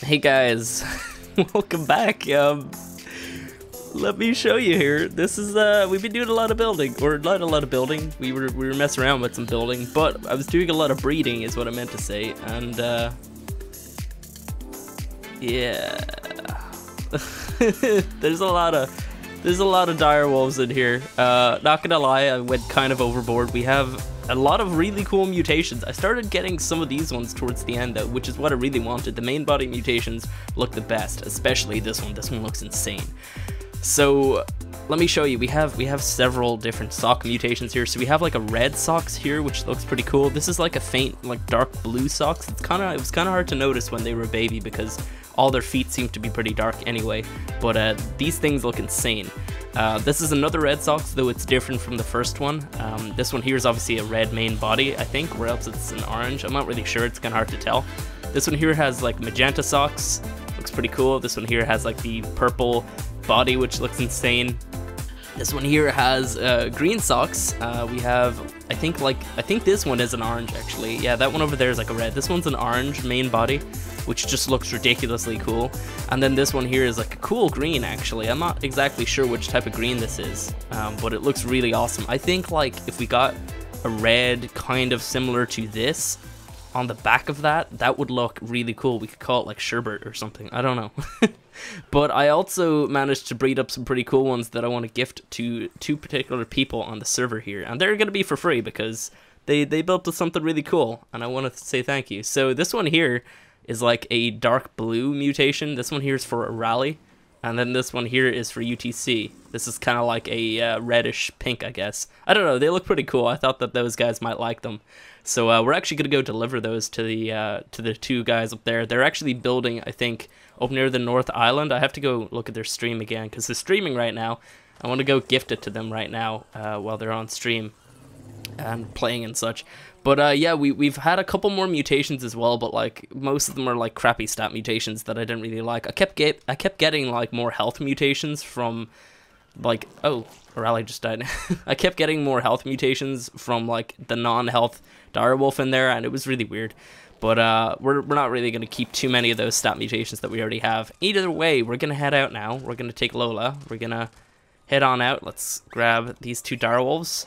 Hey guys, welcome back. Um, let me show you here. This is uh, we've been doing a lot of building, or not a lot of building. We were we were messing around with some building, but I was doing a lot of breeding, is what I meant to say, and uh, yeah, there's a lot of there's a lot of dire wolves in here. Uh, not gonna lie, I went kind of overboard. We have a lot of really cool mutations. I started getting some of these ones towards the end though, which is what I really wanted. The main body mutations look the best, especially this one. This one looks insane. So let me show you. We have we have several different sock mutations here. So we have like a red socks here, which looks pretty cool. This is like a faint like dark blue socks. It's kind of it was kind of hard to notice when they were a baby because all their feet seem to be pretty dark anyway. But uh, these things look insane. Uh, this is another red socks, though it's different from the first one. Um, this one here is obviously a red main body, I think, or else it's an orange. I'm not really sure. It's kind of hard to tell. This one here has like magenta socks. Looks pretty cool. This one here has like the purple body, which looks insane. This one here has uh, green socks. Uh, we have, I think like, I think this one is an orange actually. Yeah, that one over there is like a red. This one's an orange main body, which just looks ridiculously cool. And then this one here is like a cool green actually. I'm not exactly sure which type of green this is, um, but it looks really awesome. I think like if we got a red kind of similar to this, on the back of that, that would look really cool. We could call it like sherbet or something. I don't know. but I also managed to breed up some pretty cool ones that I want to gift to two particular people on the server here. And they're going to be for free because they, they built something really cool. And I want to say thank you. So this one here is like a dark blue mutation. This one here is for a rally. And then this one here is for UTC. This is kind of like a uh, reddish pink, I guess. I don't know. They look pretty cool. I thought that those guys might like them. So uh, we're actually gonna go deliver those to the uh, to the two guys up there. They're actually building, I think, up near the North Island. I have to go look at their stream again because they're streaming right now. I want to go gift it to them right now uh, while they're on stream and playing and such. But uh, yeah, we we've had a couple more mutations as well, but like most of them are like crappy stat mutations that I didn't really like. I kept get I kept getting like more health mutations from like oh Rally just died. I kept getting more health mutations from like the non-health direwolf in there, and it was really weird. But uh, we're, we're not really going to keep too many of those stat mutations that we already have. Either way, we're going to head out now. We're going to take Lola. We're going to head on out. Let's grab these two direwolves.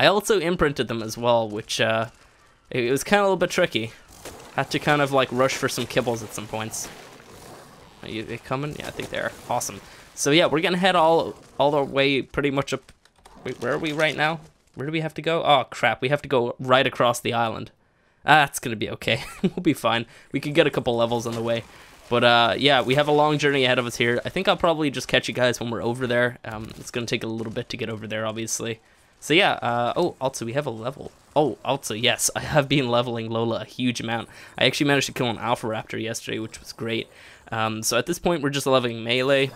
I also imprinted them as well, which uh, it was kind of a little bit tricky. Had to kind of like rush for some kibbles at some points. Are you they coming? Yeah, I think they are. Awesome. So yeah, we're gonna head all all the way pretty much up. Wait, where are we right now? Where do we have to go? Oh crap, we have to go right across the island. That's gonna be okay. we'll be fine. We can get a couple levels on the way. But uh, yeah, we have a long journey ahead of us here. I think I'll probably just catch you guys when we're over there. Um, it's gonna take a little bit to get over there, obviously. So yeah, uh, oh, also we have a level. Oh, also, yes, I have been leveling Lola a huge amount. I actually managed to kill an Alpha Raptor yesterday, which was great. Um, so at this point, we're just leveling melee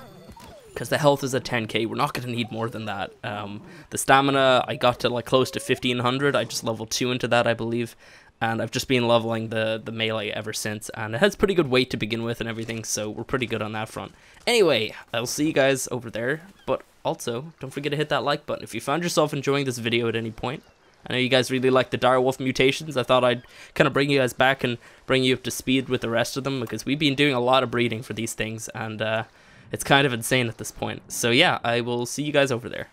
because the health is at 10k. We're not going to need more than that. Um, the stamina, I got to like close to 1500. I just leveled 2 into that, I believe. And I've just been leveling the, the melee ever since. And it has pretty good weight to begin with and everything, so we're pretty good on that front. Anyway, I'll see you guys over there. But also, don't forget to hit that like button. If you found yourself enjoying this video at any point, I know you guys really like the direwolf mutations. I thought I'd kind of bring you guys back and bring you up to speed with the rest of them because we've been doing a lot of breeding for these things and uh, it's kind of insane at this point. So yeah, I will see you guys over there.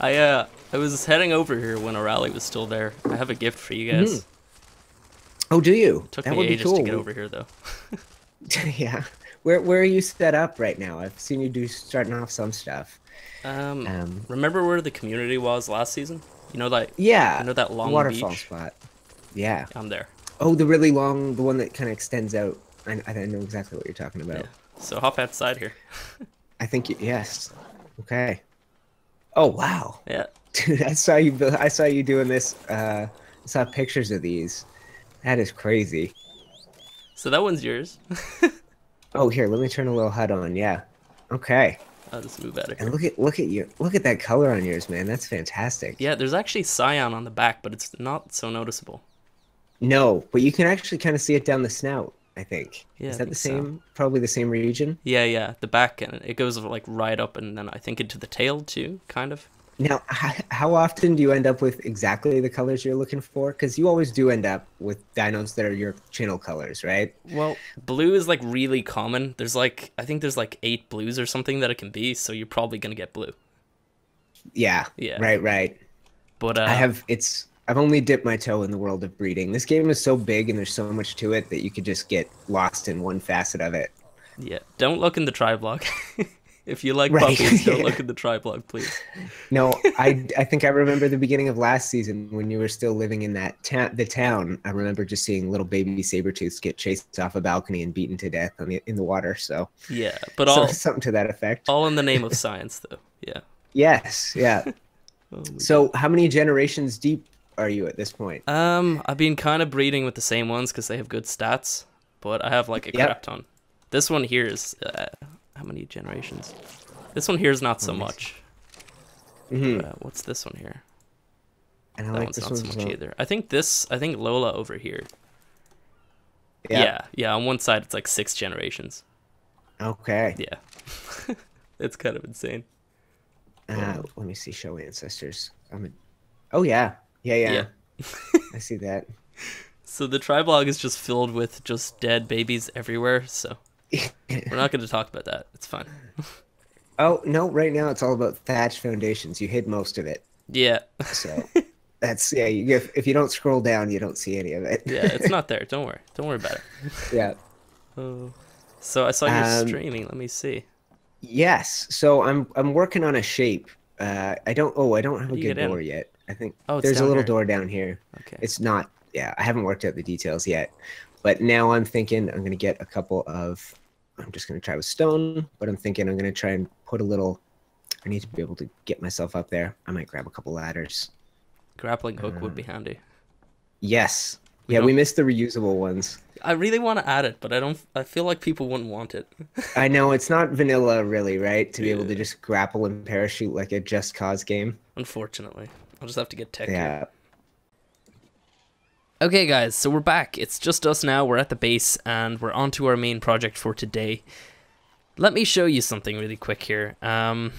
I uh I was heading over here when O'Reilly was still there. I have a gift for you guys. Mm -hmm. Oh, do you? Took that me ages cool. to get over here though. yeah. Where where are you set up right now? I've seen you do starting off some stuff. Um, um remember where the community was last season? You know that Yeah. You know that long waterfall beach? spot. Yeah. I'm there. Oh, the really long the one that kind of extends out. I, I know exactly what you're talking about. Yeah. So hop outside here. I think yes. Okay. Oh wow. Yeah. Dude, I saw you. I saw you doing this. Uh, I saw pictures of these. That is crazy. So that one's yours. oh, here. Let me turn a little HUD on. Yeah. Okay. I'll just move out of here. And look at look at you. Look at that color on yours, man. That's fantastic. Yeah, there's actually cyan on the back, but it's not so noticeable. No, but you can actually kind of see it down the snout. I think. Yeah, is that the same? So. Probably the same region. Yeah, yeah. The back and it goes like right up, and then I think into the tail too, kind of. Now, how often do you end up with exactly the colors you're looking for? Because you always do end up with dinos that are your channel colors, right? Well, blue is like really common. There's like I think there's like eight blues or something that it can be, so you're probably gonna get blue. Yeah. Yeah. Right. Right. But uh, I have. It's. I've only dipped my toe in the world of breeding. This game is so big and there's so much to it that you could just get lost in one facet of it. yeah. Don't look in the tribe log. if you like Right. puppies, don't look at the tribe log, please. No, I I think I remember the beginning of last season when you were still living in that town. The town. I remember just seeing little baby saber tooths get chased off a balcony and beaten to death on the, in the water. So, Yeah, but so all something to that effect. all in the name of science, though. Yeah. Yes. Yeah. Oh So, how many generations deep are you at this point? Um, I've been kind of breeding with the same ones because they have good stats, but I have like a Yep. crap ton. This one here is uh, how many generations? This one here is not so much. hmm Uh, what's this one here? And I That like one's this not so much well. either. I think this. I think Lola over here. Yeah. Yeah, yeah. On one side, it's like six generations. Okay. Yeah, it's kind of insane. Uh, let me see. Show ancestors. I'm. A... Oh yeah. Yeah. Yeah. Yeah. I see that. So the tribe log is just filled with just dead babies everywhere. So we're not going to talk about that. It's fine. Oh no! Right now it's all about thatch foundations. You hid most of it, Yeah, so that's yeah. You, if if you don't scroll down, you don't see any of it. yeah. It's not there. Don't worry. Don't worry about it. yeah. Oh. So I saw you Um, streaming. Let me see. Yes. So I'm I'm working on a shape. Uh, I don't. Oh, I don't have a good get in? door yet. I think Oh, there's a little here. door down here. Okay. It's not. Yeah, I haven't worked out the details yet, but now I'm thinking I'm gonna get a couple of. I'm just gonna try with stone, but I'm thinking I'm gonna try and put a little. I need to be able to get myself up there. I might grab a couple ladders. Grappling hook would be uh, handy. Yes. We yeah, we don't- missed the reusable ones. I really want to add it, but I don't. I feel like people wouldn't want it. I know it's not vanilla, really, right? To be able to just grapple and parachute like a Just Cause game. Unfortunately, I'll just have to get tech. Yeah. Okay, guys, so we're back. It's just us now. We're at the base, and we're on to our main project for today. Let me show you something really quick here. Um,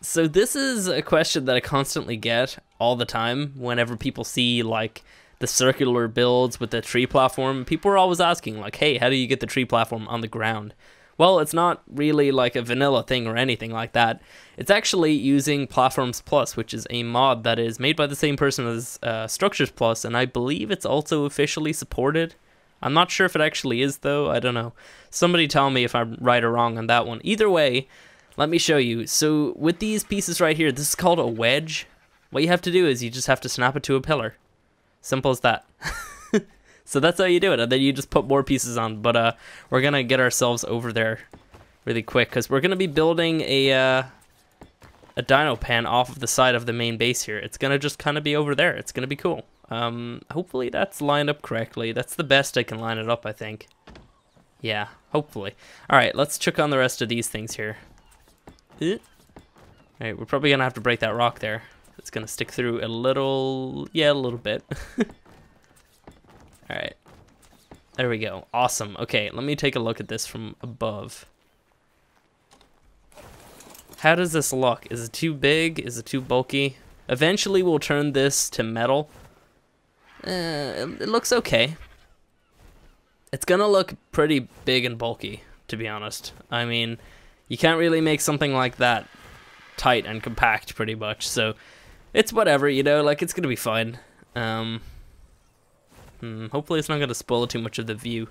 so this is a question that I constantly get all the time whenever people see like the circular builds with the tree platform. People are always asking like, "Hey, how do you get the tree platform on the ground?" Well, it's not really like a vanilla thing or anything like that. It's actually using Platforms Plus, which is a mod that is made by the same person as uh, Structures Plus, and I believe it's also officially supported. I'm not sure if it actually is, though. I don't know. Somebody tell me if I'm right or wrong on that one. Either way, let me show you. So, with these pieces right here, this is called a wedge. What you have to do is you just have to snap it to a pillar. Simple as that. so that's how you do it, and then you just put more pieces on. But uh, we're gonna get ourselves over there really quick because we're gonna be building a uh, a dino pen off of the side of the main base here. It's gonna just kind of be over there. It's gonna be cool. Um, hopefully that's lined up correctly. That's the best I can line it up, I think. Yeah, hopefully. All right, let's check on the rest of these things here. All right, we're probably gonna have to break that rock there. It's gonna stick through a little, yeah, a little bit. All right, there we go. Awesome. Okay, let me take a look at this from above. How does this look? Is it too big? Is it too bulky? Eventually, we'll turn this to metal. Uh, it, it looks okay. It's gonna look pretty big and bulky, to be honest. I mean, you can't really make something like that tight and compact, pretty much. So, it's whatever, you know. Like it's gonna be fine. Um, hmm, hopefully, it's not gonna spoil too much of the view.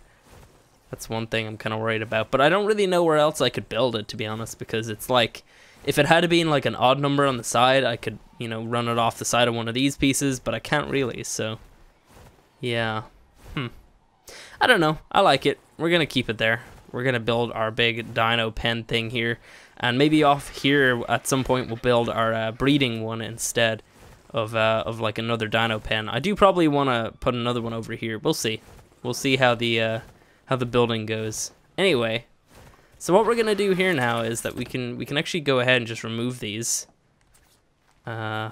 That's one thing I'm kind of worried about. But I don't really know where else I could build it, to be honest, because it's like, if it had to be in like an odd number on the side, I could, you know, run it off the side of one of these pieces, but I can't really, so. Yeah. Hmm. I don't know. I like it. We're going to keep it there. We're going to build our big dino pen thing here. And maybe off here at some point we'll build our uh, breeding one instead of, uh, of like another dino pen. I do probably want to put another one over here. We'll see. We'll see how the, uh, how the building goes. Anyway, so what we're gonna do here now is that we can we can actually go ahead and just remove these. Uh,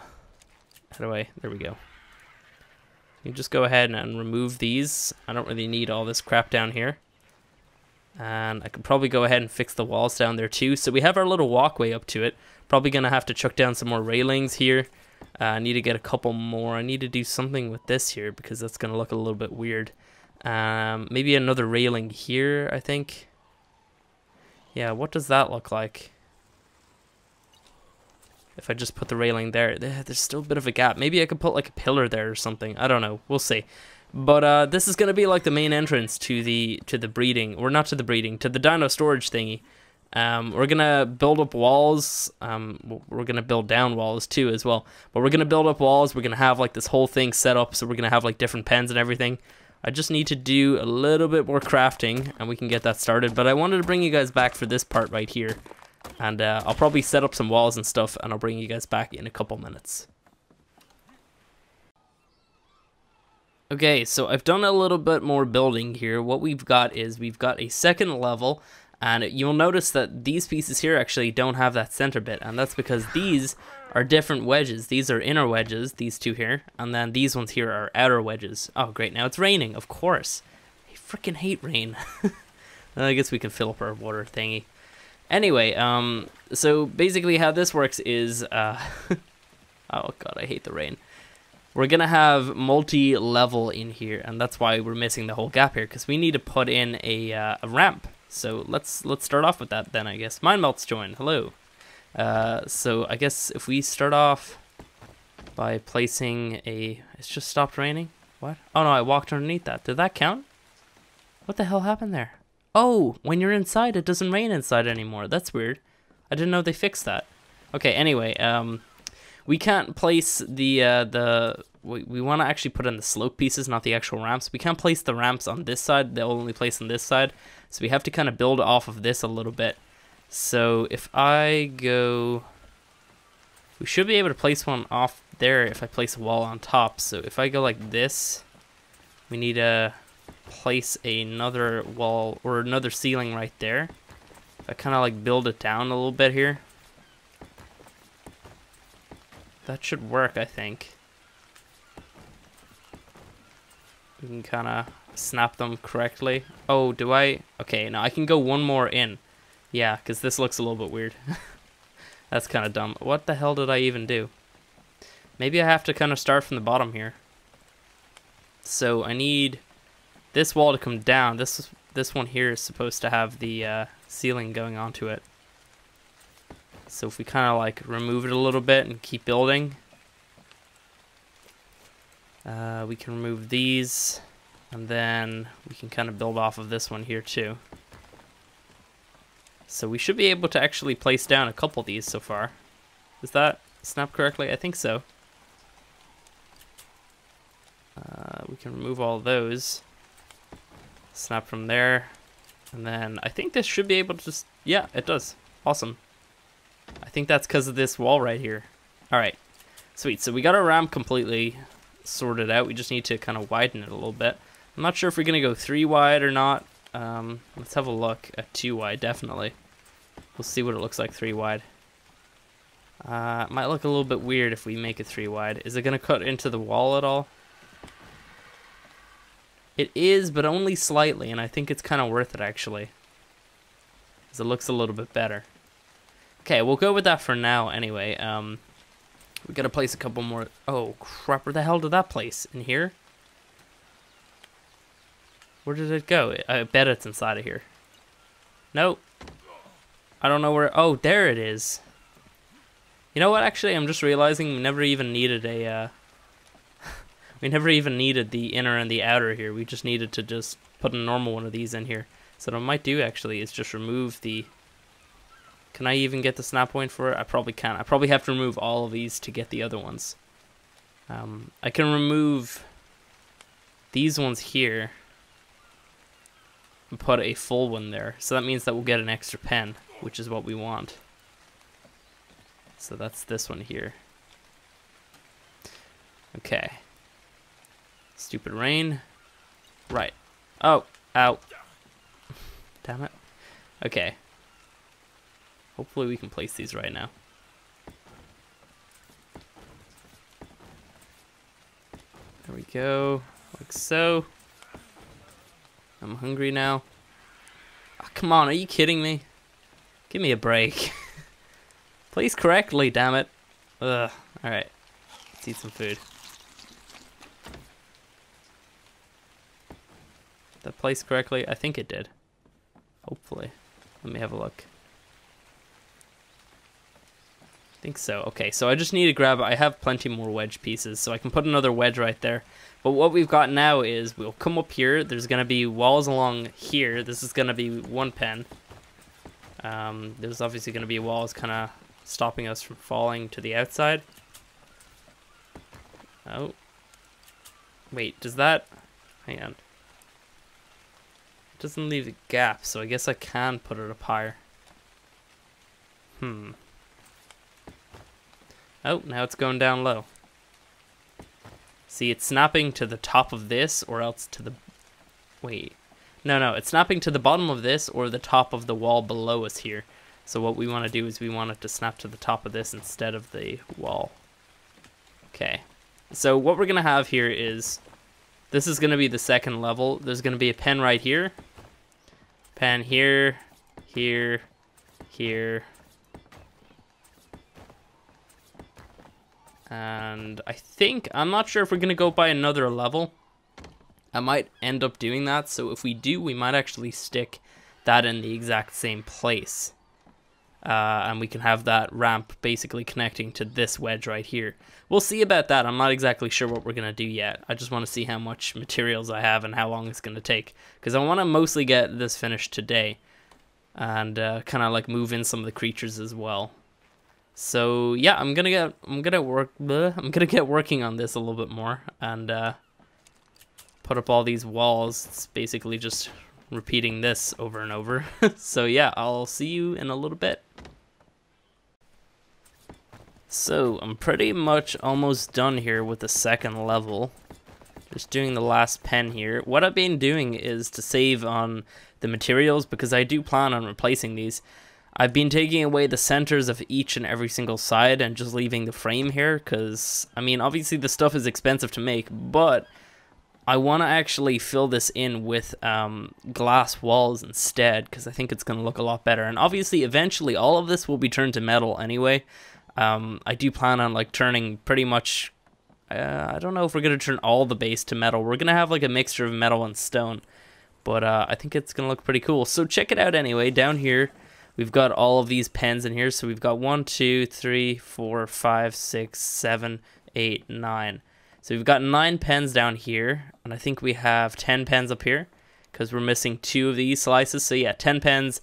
how do I? There we go. You just go ahead and remove these. I don't really need all this crap down here. And I could probably go ahead and fix the walls down there too. So we have our little walkway up to it. Probably gonna have to chuck down some more railings here. Uh, I need to get a couple more. I need to do something with this here because that's gonna look a little bit weird. Um, maybe another railing here, I think. Yeah, what does that look like? If I just put the railing there, there's still a bit of a gap. Maybe I could put like a pillar there or something. I don't know. We'll see. But uh, this is gonna be like the main entrance to the to the breeding, or not to the breeding, to the dino storage thingy. Um, we're gonna build up walls. Um, we're gonna build down walls too as well. But we're gonna build up walls. We're gonna have like this whole thing set up. So we're gonna have like different pens and everything. I just need to do a little bit more crafting and we can get that started. But I wanted to bring you guys back for this part right here. And uh, I'll probably set up some walls and stuff and I'll bring you guys back in a couple minutes. Okay, so I've done a little bit more building here. What we've got is we've got a second level and you'll notice that these pieces here actually don't have that center bit and that's because these are different wedges. These are inner wedges, these two here, and then these ones here are outer wedges. Oh great, now it's raining, of course. I freaking hate rain. I guess we can fill up our water thingy. Anyway, um, so basically how this works is, uh, oh god, I hate the rain. We're gonna have multi-level in here, and that's why we're missing the whole gap here, because we need to put in a, uh, a ramp. So let's let's start off with that then, I guess. Mind melts join. Hello. Uh, so I guess if we start off by placing a... It's just stopped raining? What? Oh no, I walked underneath that. Did that count? What the hell happened there? Oh, when you're inside, it doesn't rain inside anymore. That's weird. I didn't know they fixed that. Okay, anyway, um, we can't place the, uh, the, we, we want to actually put in the slope pieces, not the actual ramps. We can't place the ramps on this side. They'll only place on this side. So we have to kind of build off of this a little bit. So if I go, we should be able to place one off there if I place a wall on top. So if I go like this, we need to place another wall or another ceiling right there. I kind of like build it down a little bit here. That should work, I think. We can kind of snap them correctly. Oh, do I? Okay, now I can go one more in. Yeah, because this looks a little bit weird. That's kind of dumb. What the hell did I even do? Maybe I have to kind of start from the bottom here. So I need this wall to come down. This this one here is supposed to have the uh, ceiling going onto it. So if we kind of like remove it a little bit and keep building, uh, we can remove these, and then we can kind of build off of this one here too. So we should be able to actually place down a couple of these so far. Is that snap correctly? I think so. Uh, we can remove all those. Snap from there. And then I think this should be able to just... Yeah, it does. Awesome. I think that's because of this wall right here. Alright. Sweet. So we got our ramp completely sorted out. We just need to kind of widen it a little bit. I'm not sure if we're going to go three wide or not. Um, let's have a look at two wide, definitely. We'll see what it looks like three wide. Uh, it might look a little bit weird if we make it three wide. Is it going to cut into the wall at all? It is, but only slightly, and I think it's kind of worth it, actually. Because it looks a little bit better. Okay, we'll go with that for now, anyway. Um, we gotta place a couple more... Oh, crap, where the hell did that place? In here? Where did it go? I bet it's inside of here. Nope. I don't know where... Oh, there it is. You know what? Actually, I'm just realizing we never even needed a... Uh, we never even needed the inner and the outer here. We just needed to just put a normal one of these in here. So what I might do, actually, is just remove the... Can I even get the snap point for it? I probably can't. I probably have to remove all of these to get the other ones. Um, I can remove these ones here and put a full one there. So that means that we'll get an extra pen, which is what we want. So that's this one here. Okay. Stupid rain. Right. Oh, ow. Damn it. Okay. Hopefully we can place these right now. There we go, like so. I'm hungry now. Oh, come on, are you kidding me? Give me a break. Place correctly, damn it. Ugh. Alright. Let's eat some food. Did That place correctly? I think it did. Hopefully. Let me have a look. I think so. Okay, so I just need to grab, I have plenty more wedge pieces, so I can put another wedge right there. But what we've got now is we'll come up here. There's going to be walls along here. This is going to be one pen. Um, there's obviously going to be walls kind of stopping us from falling to the outside. Oh. Wait, does that... Hang on. It doesn't leave a gap, so I guess I can put it up higher. Hmm. Oh, now it's going down low. See, it's snapping to the top of this or else to the... Wait. No, no, it's snapping to the bottom of this or the top of the wall below us here. So what we want to do is we want it to snap to the top of this instead of the wall. Okay. So what we're going to have here is... This is going to be the second level. There's going to be a pen right here. Pen here, here, here, And I think, I'm not sure if we're going to go by another level. I might end up doing that. So if we do, we might actually stick that in the exact same place. Uh, and we can have that ramp basically connecting to this wedge right here. We'll see about that. I'm not exactly sure what we're going to do yet. I just want to see how much materials I have and how long it's going to take. Because I want to mostly get this finished today. And uh, kind of like move in some of the creatures as well. So yeah, I'm gonna get I'm gonna work bleh, I'm gonna get working on this a little bit more and uh, put up all these walls. It's basically just repeating this over and over. so yeah, I'll see you in a little bit. So I'm pretty much almost done here with the second level. Just doing the last pen here. What I've been doing is to save on the materials because I do plan on replacing these. I've been taking away the centers of each and every single side and just leaving the frame here because, I mean, obviously the stuff is expensive to make, but I want to actually fill this in with um, glass walls instead because I think it's going to look a lot better. And obviously, eventually, all of this will be turned to metal anyway. Um, I do plan on like turning pretty much. Uh, I don't know if we're going to turn all the base to metal. We're going to have like a mixture of metal and stone. But uh, I think it's going to look pretty cool. So check it out anyway. Down here, We've got all of these pens in here. So we've got one, two, three, four, five, six, seven, eight, nine. So we've got nine pens down here. And I think we have 10 pens up here because we're missing two of these slices. So yeah, 10 pens.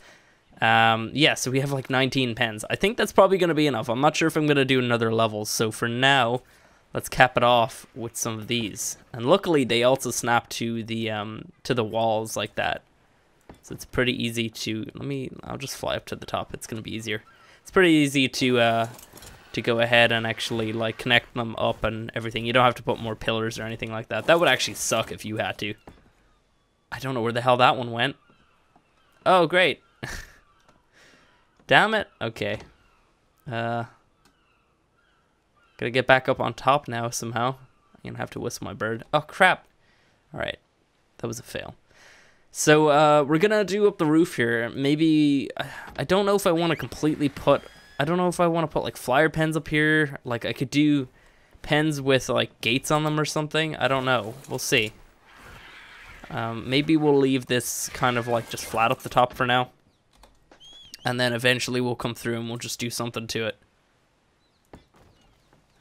Um, yeah, so we have like 19 pens. I think that's probably going to be enough. I'm not sure if I'm going to do another level. So for now, let's cap it off with some of these. And luckily, they also snap to the um, to the walls like that. So it's pretty easy to, let me, I'll just fly up to the top. It's to be easier. It's pretty easy to, uh, to go ahead and actually like connect them up and everything. You don't have to put more pillars or anything like that. That would actually suck if you had to. I don't know where the hell that one went. Oh, great. Damn it. Okay. Uh, gotta get back up on top now somehow. I'm gonna have to whistle my bird. Oh, crap. All right. That was a fail. So uh, we're gonna do up the roof here. Maybe I don't know if I want to completely put. I don't know if I want to put like flyer pens up here. Like I could do pens with like gates on them or something. I don't know. We'll see. Um, maybe we'll leave this kind of like just flat up the top for now. And then eventually we'll come through and we'll just do something to it. There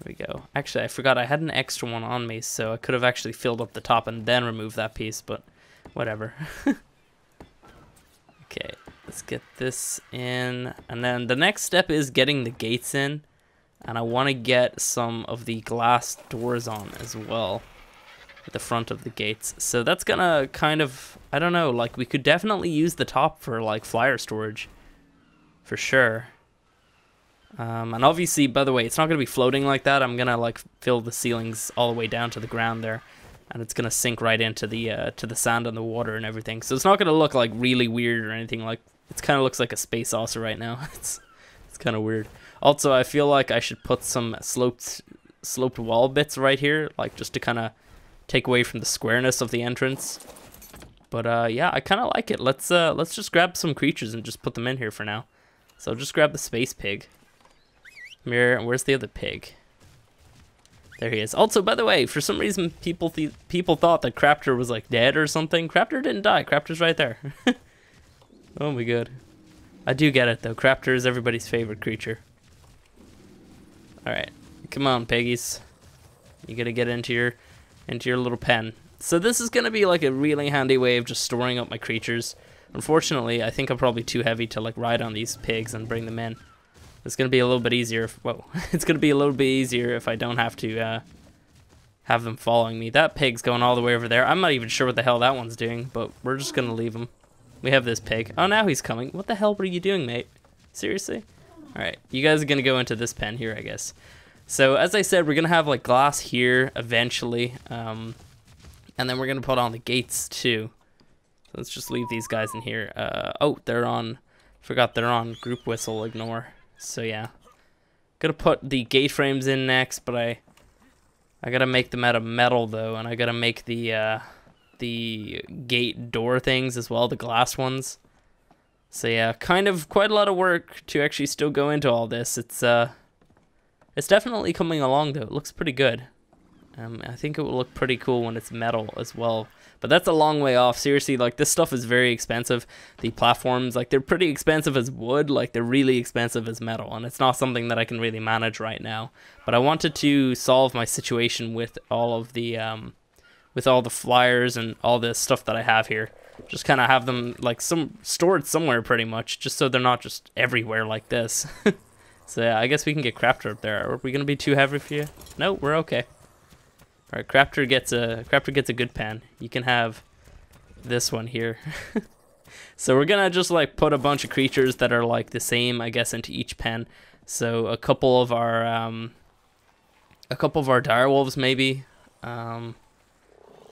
we go. Actually, I forgot I had an extra one on me, so I could have actually filled up the top and then removed that piece, but whatever. okay, let's get this in. And then the next step is getting the gates in. And I want to get some of the glass doors on as well. At the front of the gates. So that's gonna kind of, I don't know, like we could definitely use the top for like flyer storage. For sure. Um, and obviously, by the way, it's not going to be floating like that. I'm going to like fill the ceilings all the way down to the ground there and it's gonna sink right into the uh, to the sand and the water and everything. So it's not gonna look like really weird or anything. Like it kind of looks like a space saucer right now. it's it's kind of weird. Also, I feel like I should put some sloped sloped wall bits right here, like just to kind of take away from the squareness of the entrance. But uh, yeah, I kind of like it. Let's uh, let's just grab some creatures and just put them in here for now. So I'll just grab the space pig. Mirror, where's the other pig? There he is. Also, by the way, for some reason, people th people thought that Crafter was like dead or something. Crafter didn't die. Crafter's right there. oh my god. I do get it though. Crafter is everybody's favorite creature. All right, come on, piggies. You gotta get into your into your little pen. So this is gonna be like a really handy way of just storing up my creatures. Unfortunately, I think I'm probably too heavy to like ride on these pigs and bring them in. It's gonna be a little bit easier. If, whoa, it's gonna be a little bit easier if I don't have to uh, have them following me. That pig's going all the way over there. I'm not even sure what the hell that one's doing, but we're just gonna leave him. We have this pig. Oh, now he's coming. What the hell were you doing, mate? Seriously? All right, you guys are gonna go into this pen here, I guess. So as I said, we're gonna have like glass here eventually, um, and then we're gonna put on the gates too. Let's just leave these guys in here. Uh, oh, they're on. Forgot they're on group whistle. Ignore. So yeah, gonna put the gate frames in next, but I I gotta make them out of metal though, and I gotta make the uh, the gate door things as well, the glass ones. So yeah, kind of quite a lot of work to actually still go into all this. It's uh, it's definitely coming along though. It looks pretty good. Um, I think it will look pretty cool when it's metal as well. But that's a long way off. Seriously, like this stuff is very expensive. The platforms, like they're pretty expensive as wood. Like they're really expensive as metal, and it's not something that I can really manage right now. But I wanted to solve my situation with all of the um, with all the flyers and all the stuff that I have here just kind of have them like some stored somewhere pretty much just so they're not just everywhere like this so yeah i guess we can get crafter up there are we gonna be too heavy for you no we're okay all right crafter gets a crafter gets a good pen you can have this one here so we're gonna just like put a bunch of creatures that are like the same i guess into each pen so a couple of our um a couple of our direwolves maybe um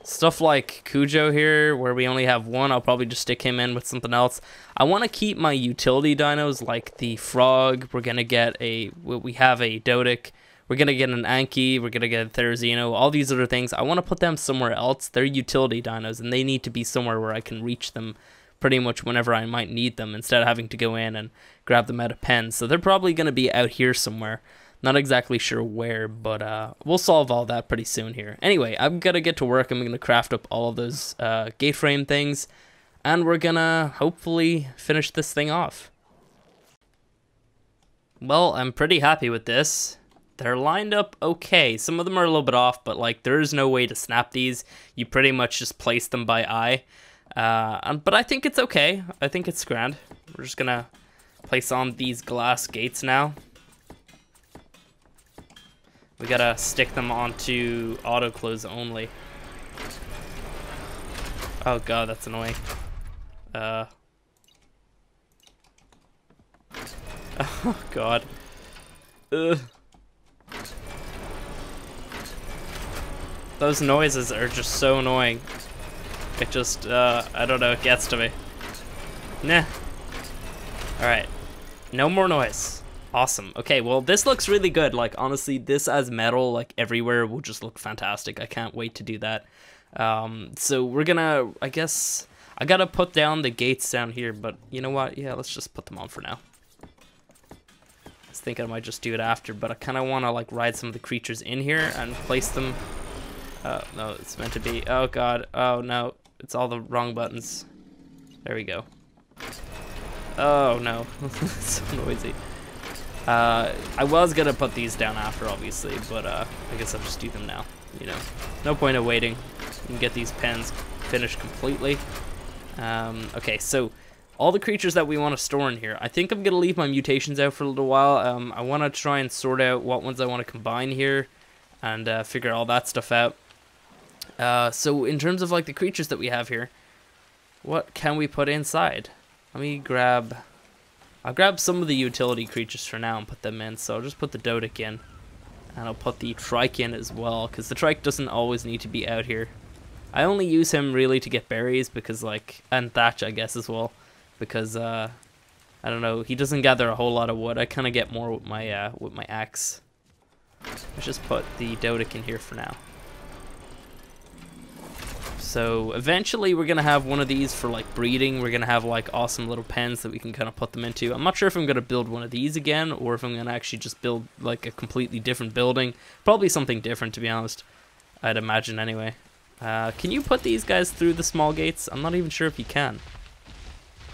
Stuff like Cujo here, where we only have one, I'll probably just stick him in with something else. I want to keep my utility dinos like the Frog. We're to get a, we have a Doedic. We're going to get an Anki. We're going to get a Therizino. All these other things. I want to put them somewhere else. They're utility dinos, and they need to be somewhere where I can reach them pretty much whenever I might need them instead of having to go in and grab them out of pens. So they're probably going to be out here somewhere. Not exactly sure where, but uh, we'll solve all that pretty soon here. Anyway, I'm going to get to work. I'm going to craft up all of those uh, gate frame things, and we're going to hopefully finish this thing off. Well, I'm pretty happy with this. They're lined up okay. Some of them are a little bit off, but like there is no way to snap these. You pretty much just place them by eye. Uh, but I think it's okay. I think it's grand. We're just gonna place on these glass gates now. We gotta stick them onto auto close only. Oh god, that's annoying. Uh. Oh god. Ugh. Those noises are just so annoying. It just, uh, I don't know, it gets to me. Nah. Alright. No more noise. Awesome. Okay, well, this looks really good. Like, honestly, this as metal, like, everywhere will just look fantastic. I can't wait to do that. Um, so we're gonna, I guess, I gotta put down the gates down here, but you know what? Yeah, let's just put them on for now. Was thinking I might just do it after, but I kind of want to, like, ride some of the creatures in here and place them. Uh, no, it's meant to be. Oh, God. Oh, no. It's all the wrong buttons. There we go. Oh, no. so noisy. Uh, I was gonna put these down after, obviously, but uh, I guess I'll just do them now. You know, no point of waiting. You can get these pens finished completely. Um, okay, so all the creatures that we want to store in here. I think I'm gonna leave my mutations out for a little while. Um, I want to try and sort out what ones I want to combine here, and uh, figure all that stuff out. Uh, so in terms of like the creatures that we have here, what can we put inside? Let me grab I'll grab some of the utility creatures for now and put them in. So I'll just put the Doedic in. And I'll put the Trike in as well, because the Trike doesn't always need to be out here. I only use him really to get berries, because like, and Thatch I guess as well, because uh, I don't know, he doesn't gather a whole lot of wood. I kind of get more with my uh, with my axe. Let's just put the Doedic in here for now. So eventually we're gonna have one of these for like breeding. We're gonna have like awesome little pens that we can kind of put them into. I'm not sure if I'm gonna build one of these again or if I'm gonna actually just build like a completely different building. Probably something different to be honest. I'd imagine anyway. Uh, can you put these guys through the small gates? I'm not even sure if you can.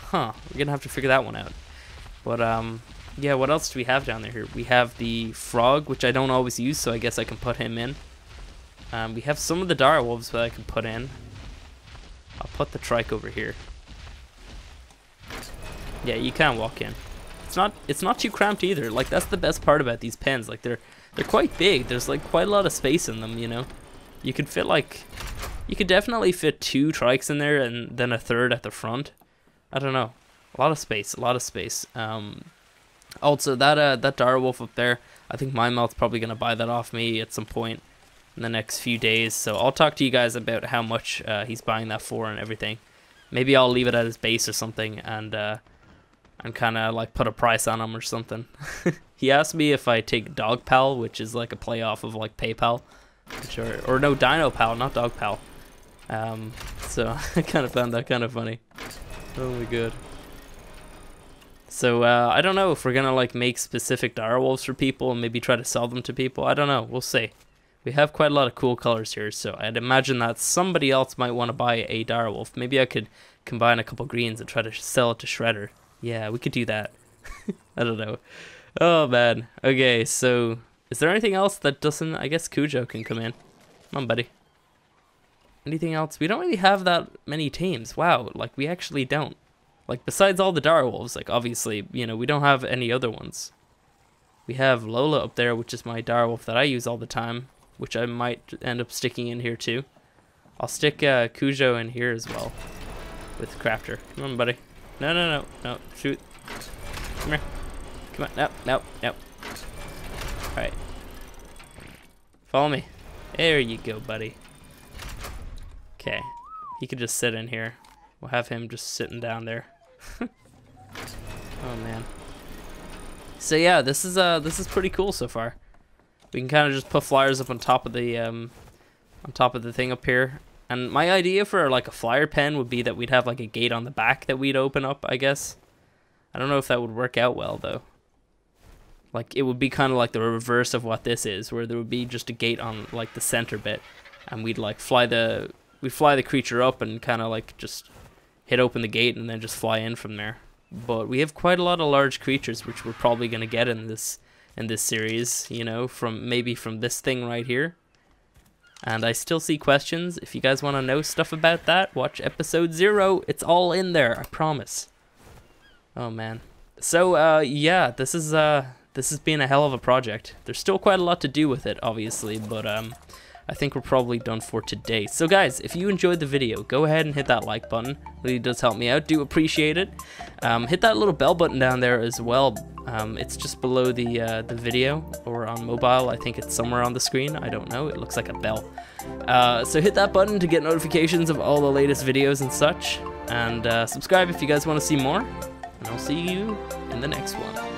Huh, we're gonna have to figure that one out. But um, yeah, what else do we have down there here? We have the frog, which I don't always use, so I guess I can put him in. Um, we have some of the dire wolves that I can put in. I'll put the trike over here. Yeah, you can walk in. It's not it's not too cramped either. Like that's the best part about these pens. Like they're they're quite big. There's like quite a lot of space in them, you know. You could fit like you could definitely fit two trikes in there and then a third at the front. I don't know. A lot of space, a lot of space. Um also that uh that dire wolf up there, I think my mouth's probably gonna buy that off me at some point in the next few days. So I'll talk to you guys about how much uh, he's buying that for and everything. Maybe I'll leave it at his base or something and uh, and kind of like put a price on him or something. he asked me if I take Dog Pal, which is like a play off of like PayPal, which are, or no Dino Pal, not Dog Pal. Um, so I kind of found that kind of funny. My god. So uh, I don't know if we're gonna like make specific direwolves for people and maybe try to sell them to people. I don't know. We'll see. We have quite a lot of cool colors here, so I'd imagine that somebody else might want to buy a direwolf. Maybe I could combine a couple greens and try to sell it to Shredder. Yeah, we could do that. I don't know. Oh man. Okay, so is there anything else that doesn't? I guess Cujo can come in. Come on, buddy. Anything else? We don't really have that many teams. Wow, like we actually don't. Like besides all the direwolves, like obviously, you know, we don't have any other ones. We have Lola up there, which is my direwolf that I use all the time, which I might end up sticking in here too. I'll stick uh, Cujo in here as well with Crafter. Come on, buddy. No, no, no, no. Shoot. Come here. Come on. No, no, no. Alright. Follow me. There you go, buddy. Okay. He could just sit in here. We'll have him just sitting down there. oh man. So yeah, this is uh this is pretty cool so far. We can kind of just put flyers up on top of the um on top of the thing up here. And my idea for like a flyer pen would be that we'd have like a gate on the back that we'd open up, I guess. I don't know if that would work out well though. Like it would be kind of like the reverse of what this is, where there would be just a gate on like the center bit, and we'd like fly the we'd fly the creature up and kind of like just hit open the gate and then just fly in from there. But we have quite a lot of large creatures, which we're probably gonna get in this in this series. You know, from maybe from this thing right here. And I still see questions. If you guys want to know stuff about that, watch episode zero. It's all in there, I promise. Oh man. So uh, yeah, this is uh, this has been a hell of a project. There's still quite a lot to do with it, obviously, but um, I think we're probably done for today. So guys, if you enjoyed the video, go ahead and hit that like button. It really does help me out. Do appreciate it. Um, hit that little bell button down there as well. Um, it's just below the uh, the video or on mobile. I think it's somewhere on the screen. I don't know. It looks like a bell. Uh, so hit that button to get notifications of all the latest videos and such. And uh, subscribe if you guys want to see more. And I'll see you in the next one.